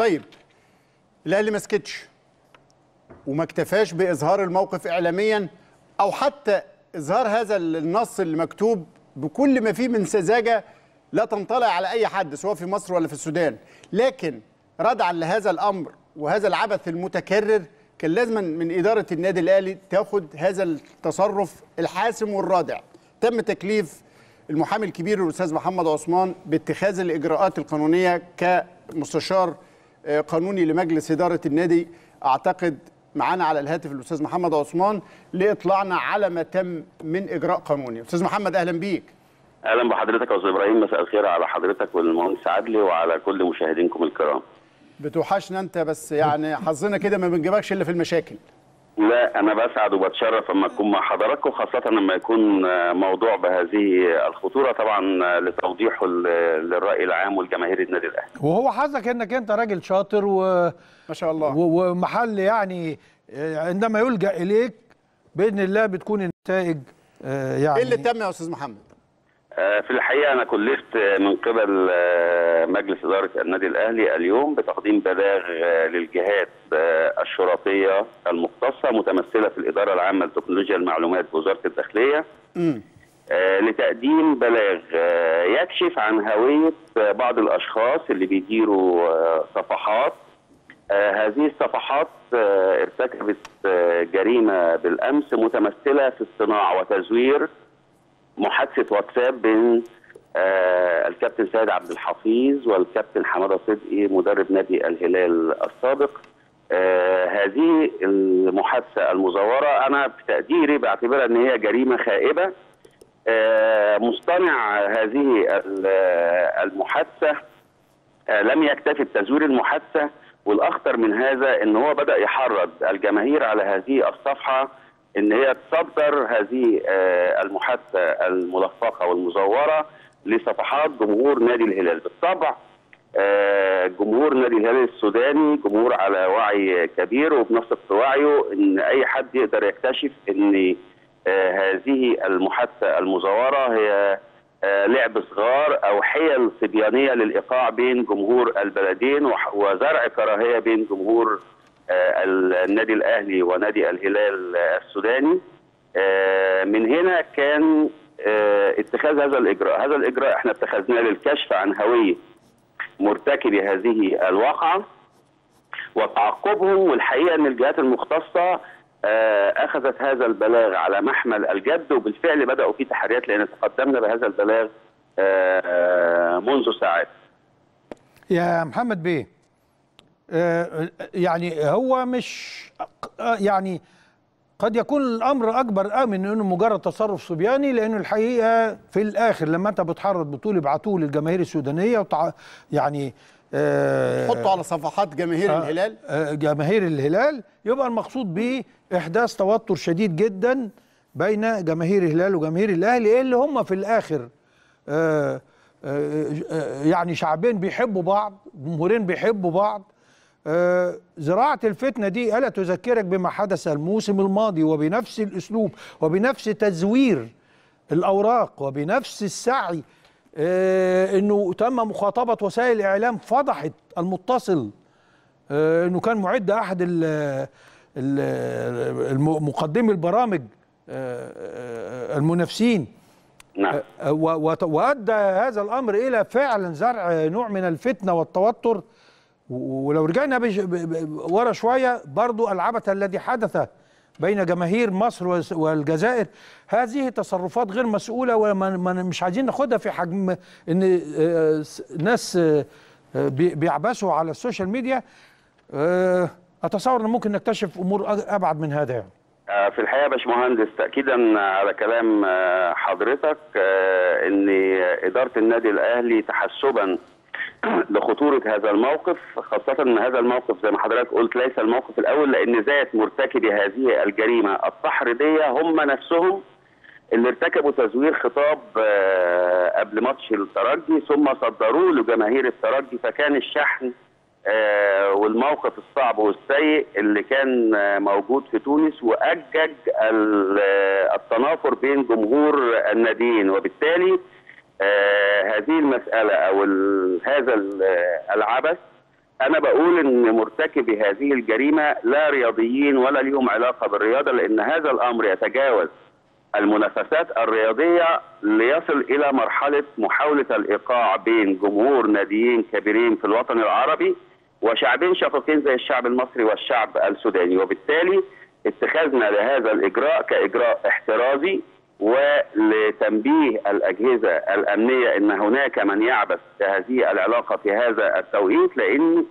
طيب الأهلي ما سكتش وما اكتفاش بإظهار الموقف اعلاميا أو حتى إظهار هذا النص اللي مكتوب بكل ما فيه من سذاجة لا تنطلع على أي حد سواء في مصر ولا في السودان. لكن ردعا لهذا الأمر وهذا العبث المتكرر كان لازما من إدارة النادي الأهلي تاخد هذا التصرف الحاسم والرادع. تم تكليف المحامي الكبير الأستاذ محمد عثمان باتخاذ الإجراءات القانونية كمستشار قانوني لمجلس إدارة النادي. أعتقد معانا على الهاتف الأستاذ محمد عثمان لإطلاعنا على ما تم من إجراء قانوني. أستاذ محمد أهلا بيك. أهلا بحضرتك يا أستاذ إبراهيم. مساء الخير على حضرتك والمهندس عدلي وعلى كل مشاهدينكم الكرام. بتوحشنا أنت بس يعني حظنا كده ما بنجيبكش إلا في المشاكل. لا أنا بسعد وبتشرف لما أكون مع حضراتكم خاصة لما يكون آه، موضوع بهذه الخطورة طبعا آه، لتوضيحه للرأي العام والجماهير النادي الأهلي. وهو حظك إنك أنت راجل شاطر و... ما شاء الله. و... ومحل يعني آه، عندما يلجأ إليك بإذن الله بتكون النتائج يعني إيه اللي تم يا أستاذ محمد؟ في الحقيقة أنا كلفت آه، من قبل آه، مجلس إدارة النادي الأهلي اليوم بتقديم بلاغ آه، للجهات آه، الشرطيه المختصة متمثلة في الإدارة العامة لتكنولوجيا المعلومات بوزارة الداخلية آه، لتقديم بلاغ آه، يكشف عن هوية آه، بعض الأشخاص اللي بيديروا آه، صفحات. آه، هذه الصفحات آه، ارتكبت آه، جريمة بالأمس متمثلة في اصطناع وتزوير محادثة واتساب بين آه، الكابتن سيد عبد الحفيظ والكابتن حمادة صدقي مدرب نادي الهلال السابق. آه، هذه المحادثة المزورة أنا في تقديري بعتبرها أن هي جريمة خائبة. آه، مصطنع هذه آه، المحادثة آه، لم يكتفي بتزوير المحادثة والأخطر من هذا أن هو بدأ يحرض الجماهير على هذه الصفحة أن هي تصدر هذه آه، المحادثة الملفقة والمزورة لصفحات جمهور نادي الهلال. بالطبع آه، جمهور نادي الهلال السوداني جمهور على وعي كبير وبنثق في وعيه إن أي حد يقدر يكتشف إن آه، هذه المحادثة المزورة هي لعب صغار أو حيل صبيانية للإيقاع بين جمهور البلدين وزرع كراهية بين جمهور النادي الأهلي ونادي الهلال آه، السوداني. آه، من هنا كان آه، اتخاذ هذا الإجراء. هذا الإجراء إحنا اتخذناه للكشف عن هوية مرتكبي هذه الواقعة وتعقبهم والحقيقة إن الجهات المختصة آه، أخذت هذا البلاغ على محمل الجد وبالفعل بدأوا في تحريات لأن تقدمنا بهذا البلاغ آه، منذ ساعات. يا محمد بيه. آه، يعني هو مش يعني قد يكون الأمر أكبر آه من انه مجرد تصرف صبياني لأنه الحقيقة في الآخر لما أنت بتحرض بتقول ابعتوه للجماهير السودانية وتع... يعني آه حطوا على صفحات جماهير آه، الهلال. آه، جماهير الهلال. يبقى المقصود به إحداث توتر شديد جدا بين جماهير الهلال وجماهير الأهلي اللي هم في الآخر آه، آه، آه، يعني شعبين بيحبوا بعض جمهورين بيحبوا بعض. زراعة الفتنة دي ألا تذكرك بما حدث الموسم الماضي وبنفس الأسلوب وبنفس تزوير الأوراق وبنفس السعي آه، أنه تم مخاطبة وسائل الإعلام فضحت المتصل آه، إنه كان معد الم- مقدمي البرامج آه، آه، المنافسين. نعم. آه، و- وت- وأدى هذا الأمر إلى فعلا زرع نوع من الفتنة والتوتر ولو رجعنا ورا شوية برضو العبث الذي حدث بين جماهير مصر والجزائر. هذه تصرفات غير مسؤولة ومش عايزين ناخدها في حجم إن آه، ناس آه، بي- بيعبثوا على ال social media. آه، أتصور إن ممكن نكتشف أمور أبعد من هذا يعني. في الحقيقة يا باشمهندس تاكيدا على كلام حضرتك إن إدارة النادي الأهلي تحسبا لخطورة هذا الموقف خاصة إن هذا الموقف زي ما حضرتك قلت ليس الموقف الأول لأن ذات مرتكبي هذه الجريمة التحريضية هم نفسهم اللي ارتكبوا تزوير خطاب آه، قبل ماتش الترجي ثم صدروه لجماهير الترجي فكان الشحن آه، والموقف الصعب والسيء اللي كان آه، موجود في تونس آه، التنافر بين جمهور الناديين. وبالتالي هذه المسألة أو هذا آه، العبث. أنا بقول إن مرتكبي هذه الجريمة لا رياضيين ولا ليهم علاقة بالرياضة لأن هذا الأمر يتجاوز المنافسات الرياضية ليصل إلى مرحلة محاولة الإيقاع بين جمهور ناديين كبيرين في الوطن العربي وشعبين شقيقين زي الشعب المصري والشعب السوداني. وبالتالي اتخذنا لهذا الإجراء كإجراء احترازي ولتنبيه الأجهزة الأمنية إن هناك من يعبث بهذه العلاقة في هذا التوقيت لأن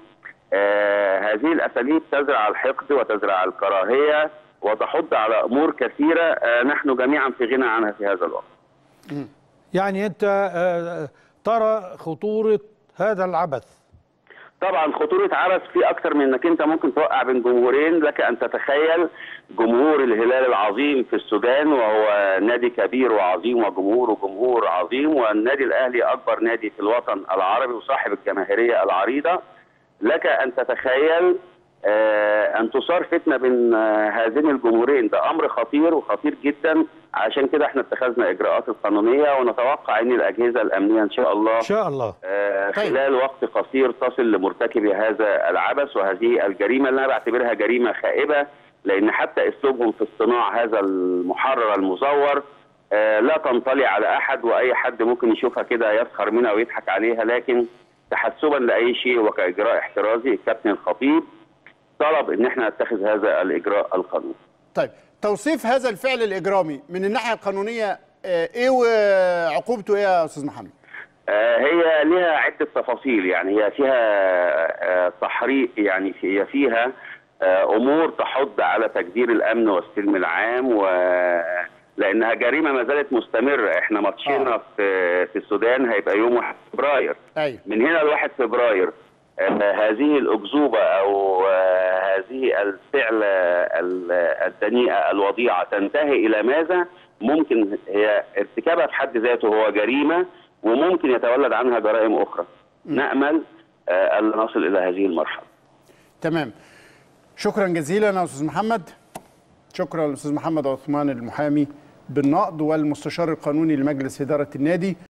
آه هذه الأساليب تزرع الحقد وتزرع الكراهية وتحض على أمور كثيرة آه نحن جميعا في غنى عنها في هذا الوقت. يعني أنت آه، ترى خطورة هذا العبث طبعا خطورة عبث في أكثر من إنك أنت ممكن توقع بين جمهورين لك أن تتخيل جمهور الهلال العظيم في السودان وهو نادي كبير وعظيم وجمهوره جمهور عظيم والنادي الأهلي أكبر نادي في الوطن العربي وصاحب الجماهيرية العريضة. لك أن تتخيل آه، أن تصار فتنة بين آه، هذين الجمهورين. ده أمر خطير وخطير جدا. عشان كده إحنا اتخذنا إجراءات القانونية ونتوقع إن الأجهزة الأمنية إن شاء الله إن شاء الله. آه، طيب. خلال وقت قصير تصل لمرتكبي هذا العبث. وهذه الجريمة اللي أنا بعتبرها جريمة خائبة لأن حتى أسلوبهم في اصطناع هذا المحرر المزور آه، لا تنطلي على أحد وأي حد ممكن يشوفها كده يسخر منها ويضحك عليها. لكن تحسبا لأي شيء وكاجراء احترازي الكابتن الخطيب. طلب إن إحنا نتخذ هذا الإجراء القانوني. طيب توصيف هذا الفعل الإجرامي من الناحية القانونية آه، إيه وعقوبته إيه يا أستاذ محمد؟ آه، هي لها عدة تفاصيل يعني هي فيها آه، تحريق يعني هي فيها أمور تحض على تجدير الأمن والسلم العام و لأنها جريمة ما زالت مستمرة. إحنا ماتشنا آه. في في السودان هيبقى يوم 1 فبراير. أيوه. من هنا ل 1 فبراير. آه، هذه الأكذوبة أو آه، هذه الفعلة ال- الدنيئة الوضيعة تنتهي إلى ماذا؟ ممكن هي ارتكابها في حد ذاته هو جريمة وممكن يتولد عنها جرائم أخرى. نأمل آه، ألا نصل إلى هذه المرحلة. تمام. شكرا جزيلا يا أستاذ محمد. شكرا للاستاذ محمد عثمان المحامي بالنقد والمستشار القانوني لمجلس إدارة النادي.